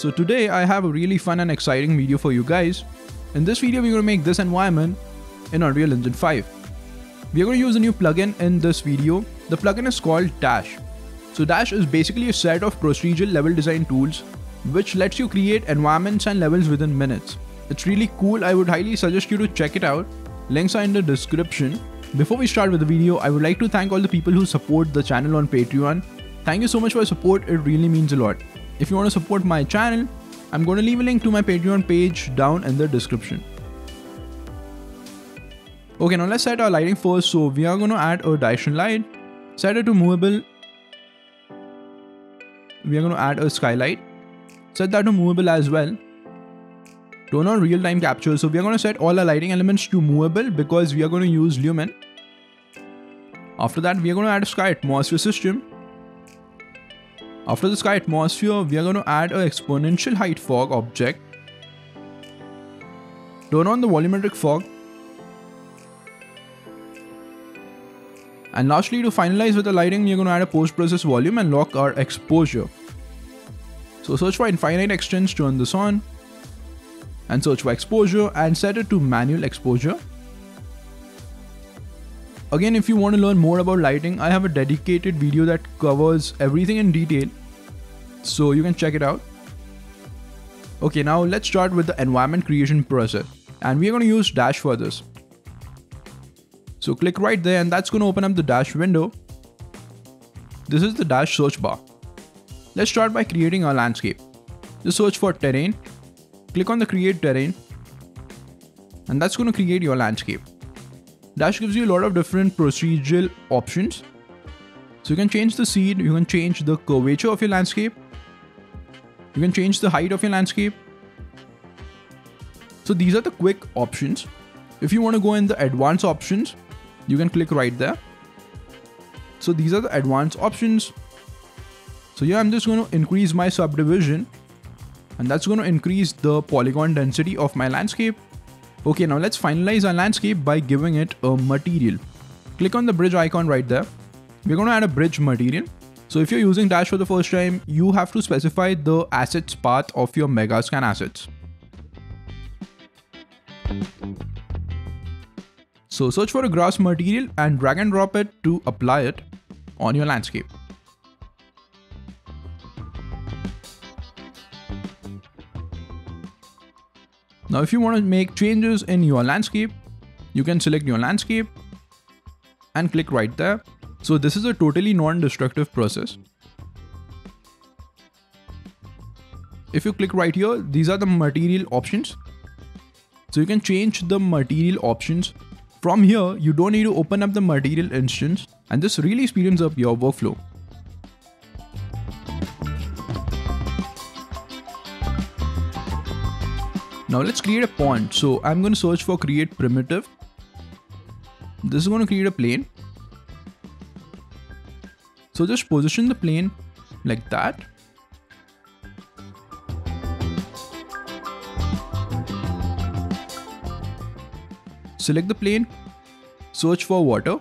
So today I have a really fun and exciting video for you guys. In this video we're going to make this environment in Unreal Engine 5. We're going to use a new plugin in this video. The plugin is called Dash. So Dash is basically a set of procedural level design tools which lets you create environments and levels within minutes. It's really cool, I would highly suggest you to check it out. Links are in the description. Before we start with the video, I would like to thank all the people who support the channel on Patreon. Thank you so much for your support, it really means a lot. If you want to support my channel, I'm going to leave a link to my Patreon page down in the description. Okay, now let's set our lighting first. So we are going to add a direction light, set it to movable. We are going to add a skylight, set that to movable as well. Turn on real-time capture. So we are going to set all our lighting elements to movable because we are going to use Lumen. After that, we are going to add a sky atmosphere system. After the sky atmosphere, we are going to add an exponential height fog object. Turn on the volumetric fog. And lastly, to finalize with the lighting, we are going to add a post-process volume and lock our exposure. So search for infinite extents, turn this on. And search for exposure and set it to manual exposure. Again, if you want to learn more about lighting, I have a dedicated video that covers everything in detail. So you can check it out. Okay, now let's start with the environment creation process. And we are going to use Dash for this. So click right there and that's going to open up the Dash window. This is the Dash search bar. Let's start by creating our landscape. Just search for terrain. Click on the create terrain. And that's going to create your landscape. Dash gives you a lot of different procedural options. So you can change the seed, you can change the curvature of your landscape. You can change the height of your landscape. So these are the quick options. If you want to go in the advanced options, you can click right there. So these are the advanced options. So yeah, I'm just going to increase my subdivision and that's going to increase the polygon density of my landscape. Okay, now let's finalize our landscape by giving it a material. Click on the bridge icon right there. We're going to add a bridge material. So if you're using Dash for the first time, you have to specify the assets path of your Megascan assets. So search for a grass material and drag and drop it to apply it on your landscape. Now if you want to make changes in your landscape, you can select your landscape and click right there. So this is a totally non-destructive process. If you click right here, these are the material options. So you can change the material options. From here, you don't need to open up the material instance and this really speeds up your workflow. Now let's create a pond. So I'm going to search for create primitive. This is going to create a plane. So just position the plane like that. Select the plane, search for water,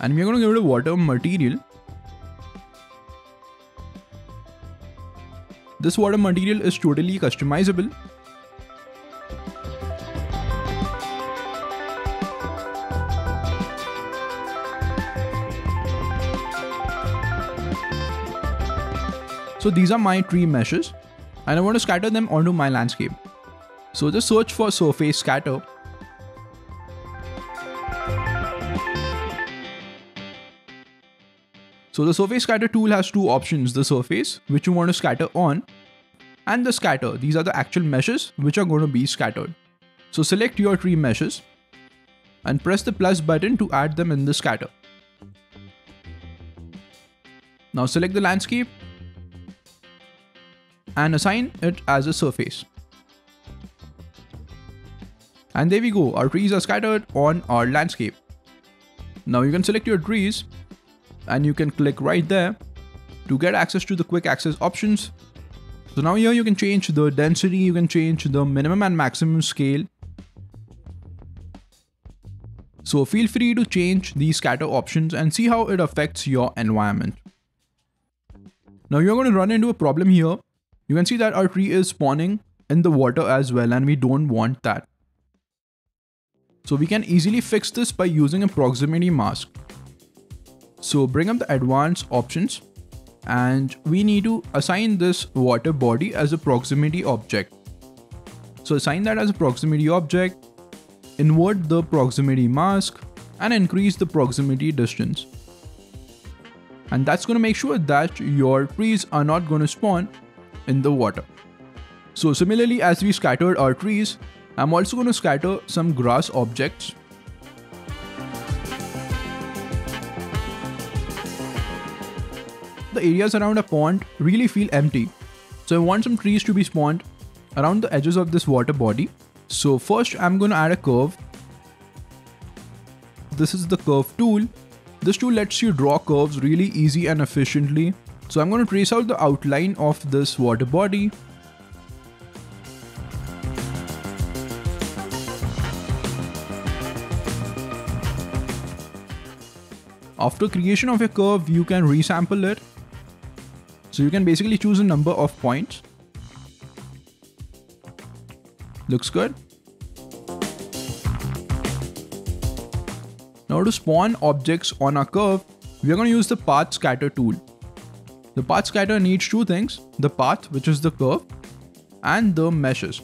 and we're going to give it a water material. This water material is totally customizable So these are my tree meshes and I want to scatter them onto my landscape. So just search for surface scatter. So the surface scatter tool has two options, the surface which you want to scatter on and the scatter. These are the actual meshes which are going to be scattered. So select your tree meshes and press the plus button to add them in the scatter. Now select the landscape and assign it as a surface. And there we go, our trees are scattered on our landscape. Now you can select your trees and you can click right there to get access to the quick access options. So now here you can change the density, you can change the minimum and maximum scale. So feel free to change these scatter options and see how it affects your environment. Now you're going to run into a problem here you can see that our tree is spawning in the water as well and we don't want that. So we can easily fix this by using a proximity mask. So bring up the advanced options and we need to assign this water body as a proximity object. So assign that as a proximity object, invert the proximity mask and increase the proximity distance. And that's going to make sure that your trees are not going to spawn in the water. So similarly as we scattered our trees, I'm also going to scatter some grass objects the areas around a pond really feel empty. So I want some trees to be spawned around the edges of this water body. So first I'm going to add a curve. This is the curve tool. This tool lets you draw curves really easy and efficiently. So I'm going to trace out the outline of this water body. After creation of a curve, you can resample it so you can basically choose a number of points. Looks good. Now to spawn objects on our curve, we are going to use the path scatter tool. The path scatter needs two things, the path which is the curve and the meshes.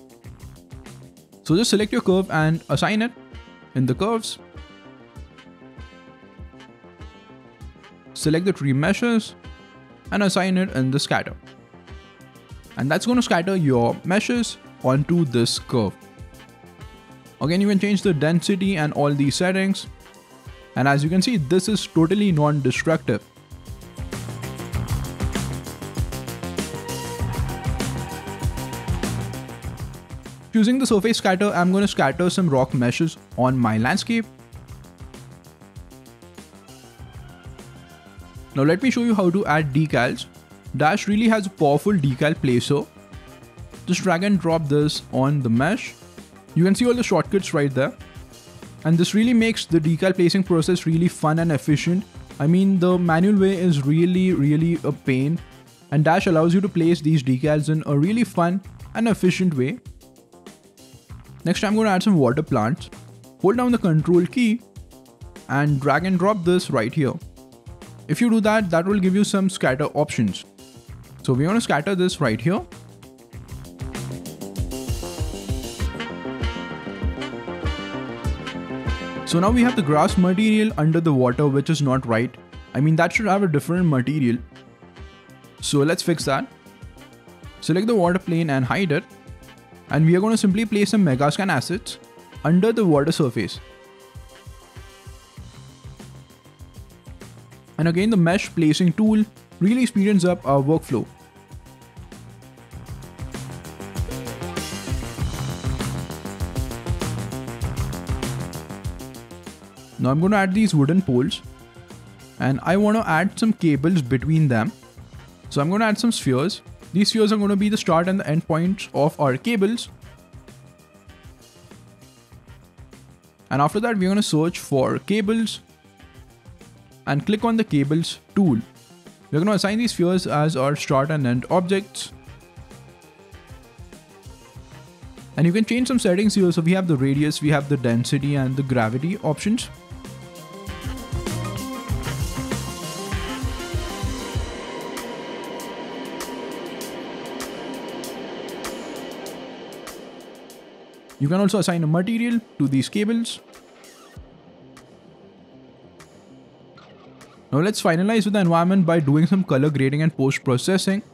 So just select your curve and assign it in the curves. Select the tree meshes and assign it in the scatter. And that's going to scatter your meshes onto this curve. Again, you can change the density and all these settings. And as you can see, this is totally non-destructive. Using the surface scatter, I'm going to scatter some rock meshes on my landscape Now let me show you how to add decals. Dash really has a powerful decal placer. Just drag and drop this on the mesh. You can see all the shortcuts right there. And this really makes the decal placing process really fun and efficient. I mean the manual way is really really a pain and Dash allows you to place these decals in a really fun and efficient way. Next I'm going to add some water plants. Hold down the control key and drag and drop this right here. If you do that, that will give you some scatter options. So we want to scatter this right here. So now we have the grass material under the water which is not right. I mean that should have a different material. So let's fix that. Select the water plane and hide it. And we are going to simply place some Megascan assets under the water surface. And again, the mesh placing tool really speeds up our workflow. Now I'm going to add these wooden poles and I want to add some cables between them. So I'm going to add some spheres. These spheres are going to be the start and the end points of our cables. And after that, we're going to search for cables and click on the cables tool. We're going to assign these spheres as our start and end objects. And you can change some settings here. So we have the radius, we have the density and the gravity options. You can also assign a material to these cables. Now let's finalize with the environment by doing some color grading and post processing.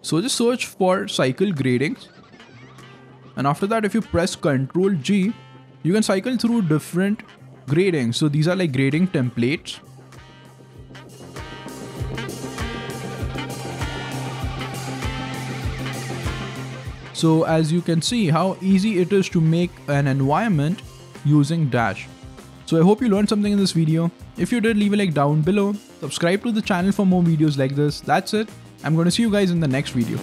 So just search for cycle gradings. And after that, if you press Ctrl G, you can cycle through different gradings. So these are like grading templates. So as you can see how easy it is to make an environment using Dash. So I hope you learned something in this video. If you did, leave a like down below. Subscribe to the channel for more videos like this. That's it. I'm going to see you guys in the next video.